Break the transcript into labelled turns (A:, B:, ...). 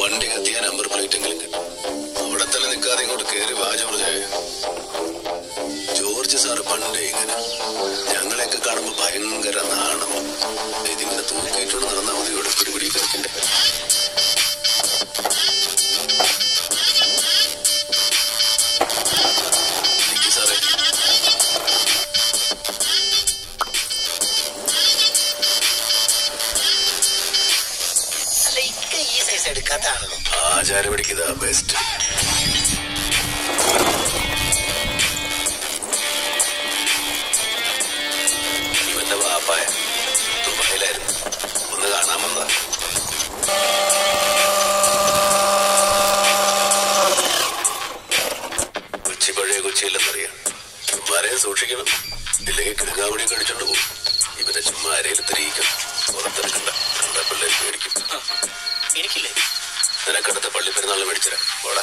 A: വണ്ടി കത്തിയ number plate എങ്കിലും കിട്ടും അവിടെ തന്നെ നിൽക്കാതെ ഇങ്ങോട്ട് കയറി വാ ജോർജ്. ജോർജ് സാറ് പണ്ടേ ഇങ്ങനെ ഞങ്ങളെയൊക്കെ കാണുമ്പോ ഭയങ്കര നാണം ബെസ്റ്റ് ചുമ്മാരെ സൂക്ഷിക്കണം. ഇല്ലെങ്കിൽ കിടങ്ങാവടി കടിച്ചോണ്ട് പോകും. ഇവനെ ചുമ്മാ അരയിൽ തിരിയിക്കണം
B: എനിക്കില്ലേ
A: നിനക്കടുത്ത പള്ളി പെരുന്നാളിന് മേടിച്ചരാ പോടാ.